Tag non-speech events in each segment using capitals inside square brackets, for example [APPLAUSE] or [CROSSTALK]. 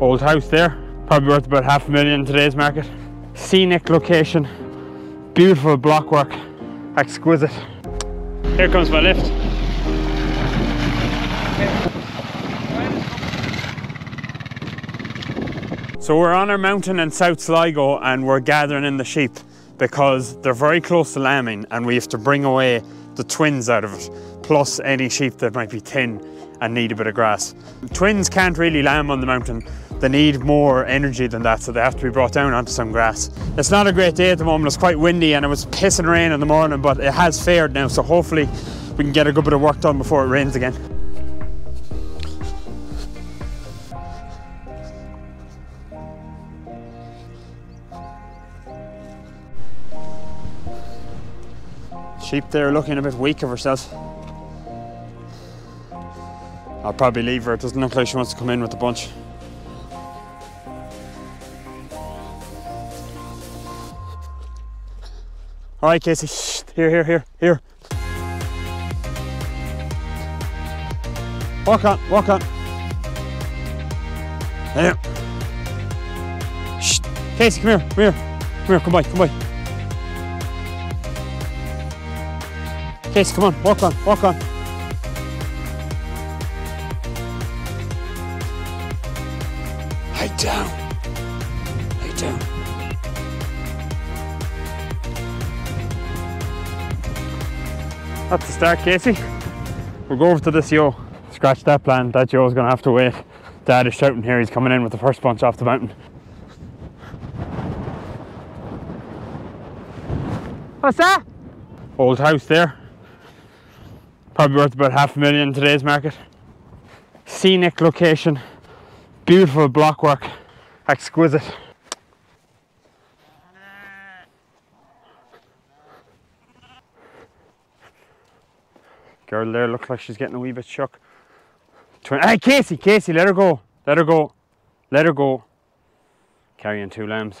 Old house there, probably worth about half a million in today's market. Scenic location, beautiful blockwork, exquisite. Here comes my lift. So we're on our mountain in South Sligo and we're gathering in the sheep because they're very close to lambing and we have to bring away the twins out of it, plus any sheep that might be thin and need a bit of grass. Twins can't really lamb on the mountain. They need more energy than that, so they have to be brought down onto some grass. It's not a great day at the moment. It's quite windy and it was pissing rain in the morning, but it has fared now, so hopefully we can get a good bit of work done before it rains again. Sheep there looking a bit weak of herself. I'll probably leave her. It doesn't look like she wants to come in with the bunch. All right, Casey. Shh. Here, here, here, here. Walk on, walk on. There. Shh. Casey, come here, come here. Come here, come by, come by. Casey, come on, walk on, walk on. Lie down. Lie down. That's the start, Casey. We'll go over to this yo. Scratch that plan. That yo's gonna have to wait. Dad is shouting here. He's coming in with the first bunch off the mountain. What's that? Old house there. Probably worth about half a million in today's market. Scenic location, beautiful blockwork, exquisite. Girl there looks like she's getting a wee bit shook. Hey Casey, Casey, let her go. Let her go. Let her go. Carrying two lambs.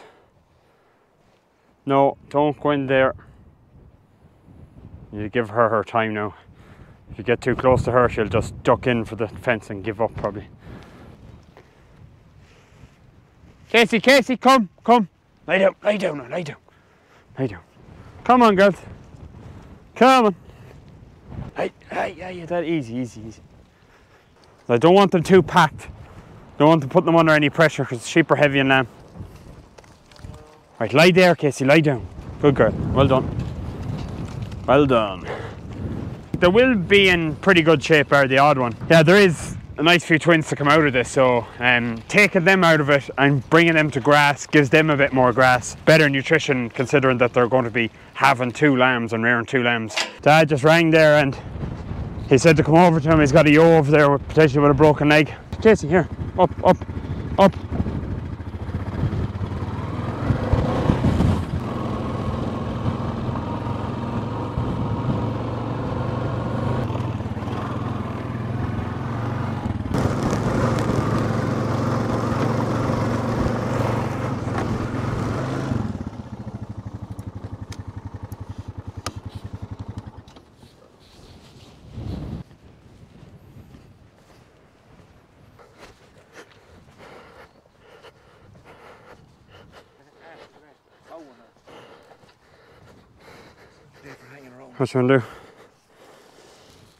No, don't go in there. You give her her time now. If you get too close to her, she'll just duck in for the fence and give up probably. Casey, Casey, come, come. Lie down, lie down, lie down. Lie down. Come on, girls. Come on. Hey, hey, hey, that easy, easy, easy. I don't want them too packed. Don't want to put them under any pressure because the sheep are heavy and lamb. Right, lie there, Casey, lie down. Good girl, well done. Well done. They will be in pretty good shape, are the odd one. Yeah, there is a nice few twins to come out of this, so um, taking them out of it and bringing them to grass gives them a bit more grass. Better nutrition considering that they're going to be having two lambs and rearing two lambs. Dad just rang there and he said to come over to him. He's got a yo over there with, potentially with a broken leg. Jason, here, up, up, up. What you to do?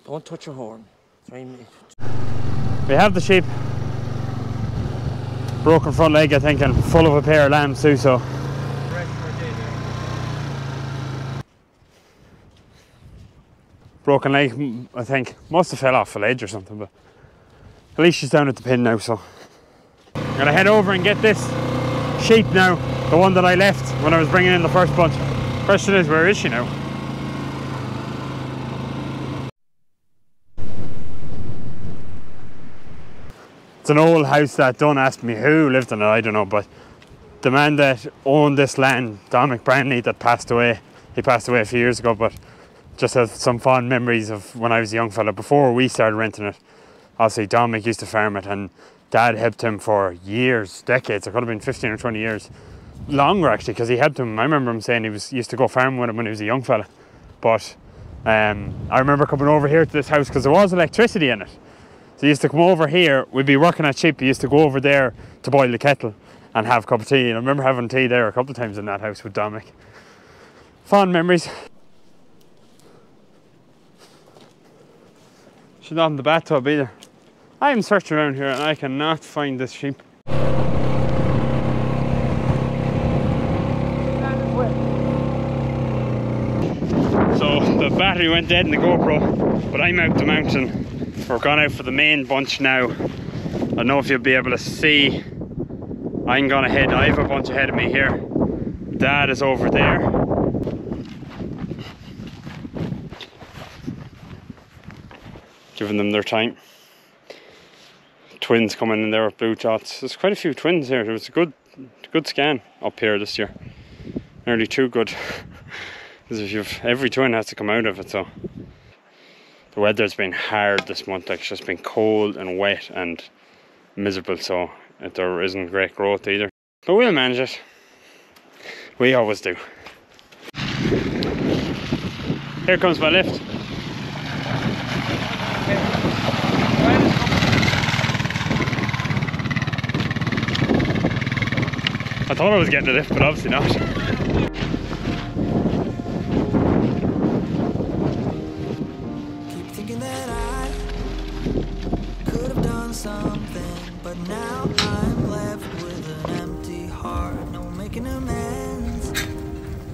Don't touch your horn. We have the sheep. Broken front leg, I think, and full of a pair of lambs too, so. Broken leg, I think. Must have fell off a ledge or something, but at least she's down at the pin now, so. I'm gonna head over and get this sheep now, the one that I left when I was bringing in the first bunch. Question is, where is she now? It's an old house that don't ask me who lived in it, I don't know, but the man that owned this land, Dominic Brantley, that passed away, he passed away a few years ago, but just have some fond memories of when I was a young fella before we started renting it. Obviously, Dominic used to farm it, and Dad helped him for years, decades. It could have been 15 or 20 years, longer actually, because he helped him. I remember him saying he was used to go farming with him when he was a young fella. But um, I remember coming over here to this house because there was electricity in it. So he used to come over here. We'd be working at sheep. He used to go over there to boil the kettle and have a cup of tea. And I remember having tea there a couple of times in that house with Dominic. Fond memories. She's not in the bathtub either. I'm searching around here and I cannot find this sheep. So the battery went dead in the GoPro, but I'm out the mountain. We're gone out for the main bunch now. I don't know if you'll be able to see. I'm gone ahead. I have a bunch ahead of me here. Dad is over there. Giving them their time. Twins coming in there with blue shots. There's quite a few twins here. It was a good, good scan up here this year. Nearly too good. [LAUGHS] Because if you've every twin has to come out of it, so the weather's been hard this month. Like it's just been cold and wet and miserable. So there isn't great growth either. But we'll manage it. We always do. Here comes my lift. I thought I was getting a lift, but obviously not. But now I'm left with an empty heart. No making amends,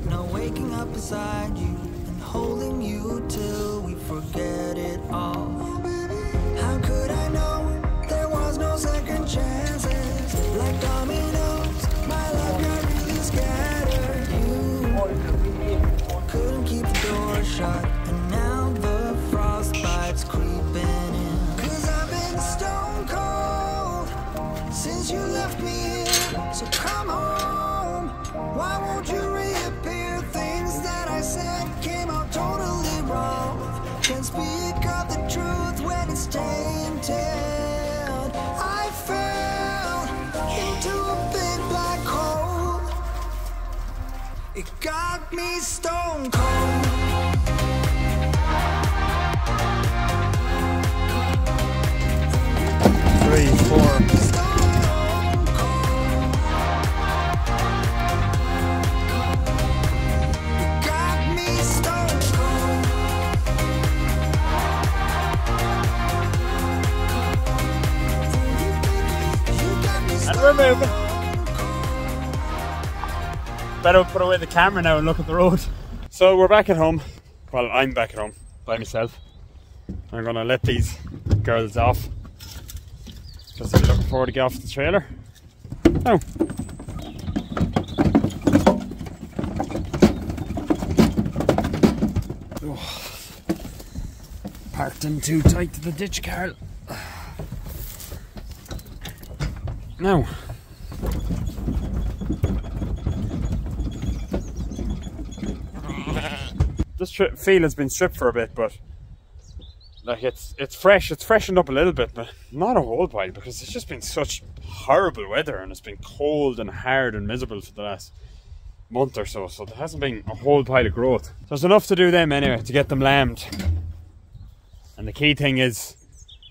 no waking up beside you and holding you till we forget it all. Totally wrong. Can't speak we're moving. Better put away the camera now and look at the road. So we're back at home. Well, I'm back at home by myself. I'm gonna let these girls off because they're looking forward to get off the trailer. Oh. Oh. Parked in too tight to the ditch, Karol. Now, this field has been stripped for a bit, but like it's it's fresh. It's freshened up a little bit, but not a whole pile because it's just been such horrible weather and it's been cold and hard and miserable for the last month or so. So there hasn't been a whole pile of growth. So There's enough to do them anyway to get them lambed. And the key thing is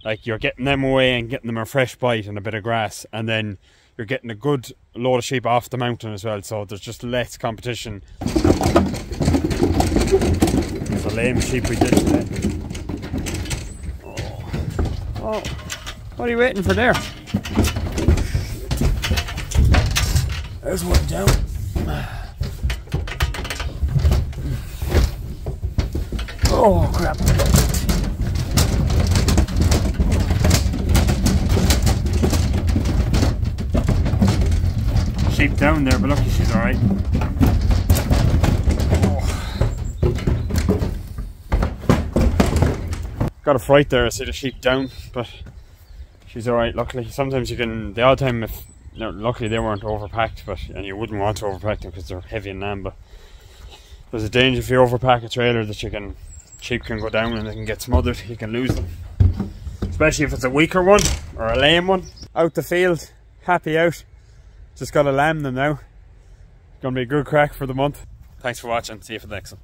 like you're getting them away and getting them a fresh bite and a bit of grass, and then you're getting a good load of sheep off the mountain as well. So there's just less competition. It's a lame sheep we did today. Oh. oh, what are you waiting for there? There's one down. Oh crap. Sheep down there, but lucky she's alright. Got a fright there, I see the sheep down, but she's alright, luckily. Sometimes you can, the odd time, if, luckily they weren't overpacked, but, and you wouldn't want to overpack them because they're heavy and lamb, but there's a danger if you overpack a trailer that you can, sheep can go down and they can get smothered, you can lose them. Especially if it's a weaker one, or a lame one. Out the field, happy out. Just gotta lamb them now. It's Gonna be a good crack for the month. Thanks for watching. See you for the next one.